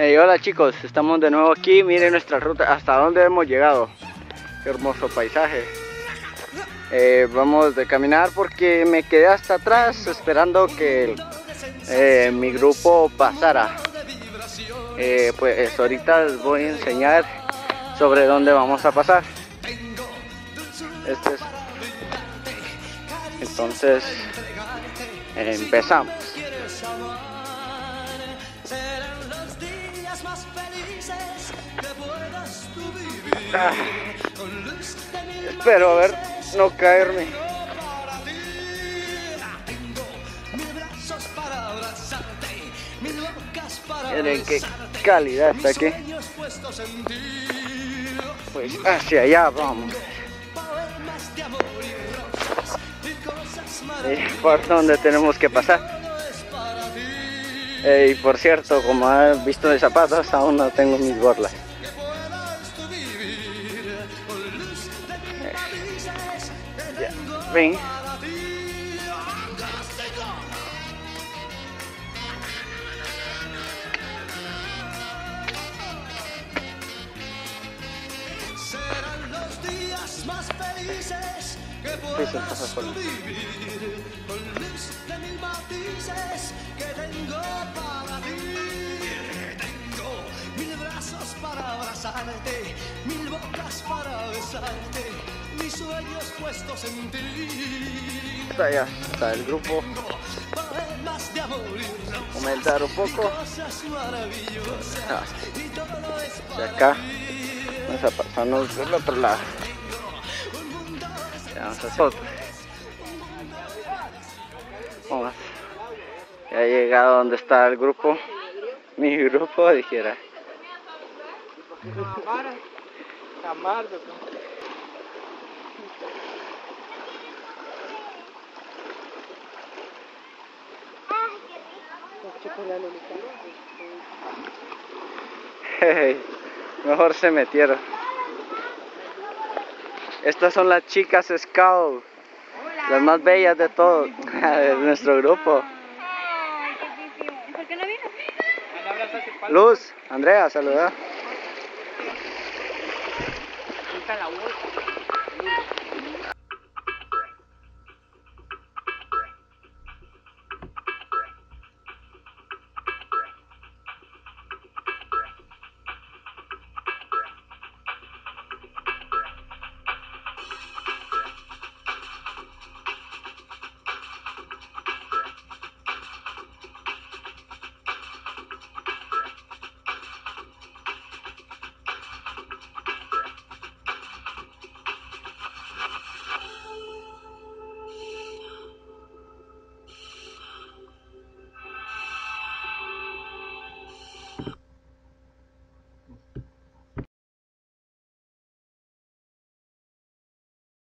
Hola chicos, estamos de nuevo aquí, miren nuestra ruta, hasta dónde hemos llegado. Qué hermoso paisaje. Eh, vamos de caminar porque me quedé hasta atrás esperando que eh, mi grupo pasara. Eh, pues ahorita les voy a enseñar sobre dónde vamos a pasar. Este es... Entonces, empezamos. Ah, espero a ver no caerme. Miren qué calidad está aquí. Pues hacia allá vamos. Por donde tenemos que pasar. Y por cierto, como han visto de zapatos, aún no tengo mis borlas. Ven. Más felices que puedas tú vivir con luz de mil matices que tengo para ti. Tengo mil brazos para abrazarte, mil bocas para besarte, mis sueños puestos en ti. Está allá, está el grupo. Comentar un poco. Ah, de acá. Vamos a pasarnos del otro lado. A. Vamos. Ya he llegado donde está el grupo. Mi grupo, dijera. Hey, mejor se metieron. Estas son las chicas Scout, las más bellas de todo, de nuestro grupo. ¿Por qué no? Luz, Andrea, saluda.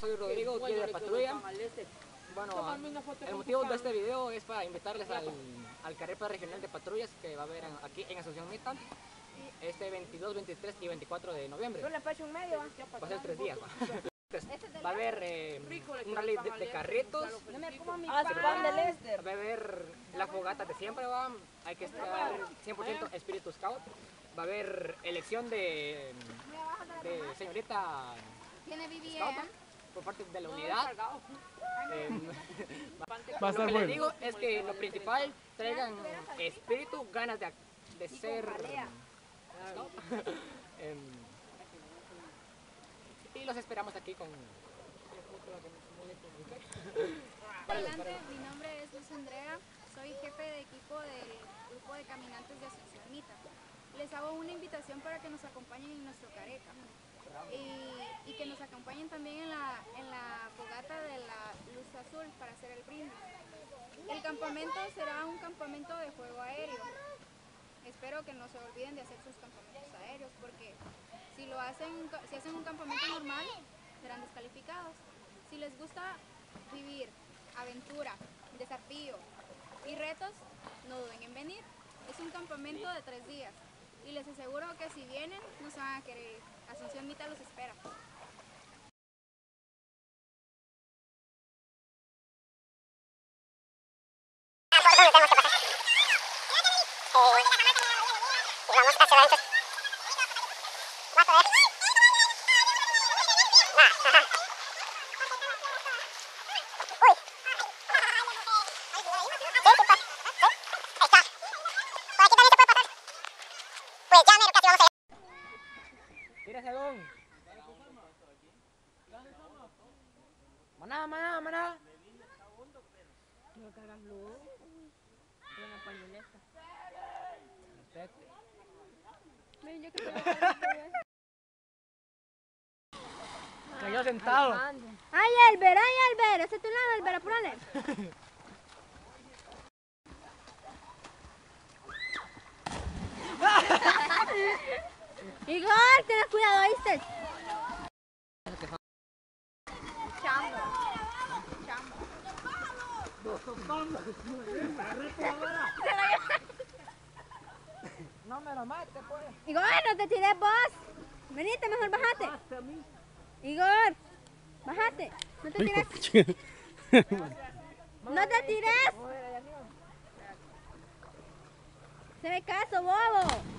Soy Rodrigo, guía de patrulla. Bueno, el motivo de este video es para invitarles al, al carrera regional de patrullas que va a haber aquí en Asunción Mita este 22, 23 y 24 de noviembre. Medio. Va a ser tres días. ¿va? A haber eh, un rally de, de carritos, No me como mi Ah, va a haber la fogata de siempre, va. hay que estar 100% espíritu scout. Va a haber elección de, de señorita Tiene scout ¿va? Por parte de la unidad. Em, Va a lo que les digo es que lo principal traigan espíritu, ganas de, de ser. Em, y los esperamos aquí con Adelante, mi nombre es Luz Andrea, soy jefe de equipo del grupo de caminantes de Asunción Mita. Les hago una invitación para que nos acompañen en nuestro Careca y, que nos acompañen también en la, en la fogata de la Luz Azul para hacer el brindis. El campamento será un campamento de juego aéreo. Espero que no se olviden de hacer sus campamentos aéreos porque si lo hacen, si hacen un campamento normal serán descalificados. Si les gusta vivir aventura, desafío y retos, no duden en venir. Es un campamento de tres días y les aseguro que si vienen no se van a querer. Asunción Mita los espera. Maná, maná, maná. Respete. Cayó sentado. Ay, Elber, ay, Elber, ese es tu lado, Elber, apúrale. Igor, ten cuidado, ¿oíste? No me lo mate, pues. Igor, no te tires vos. Venite, mejor bajate. Igor, bajate. No te tires. No te tires. Se me caso, bobo.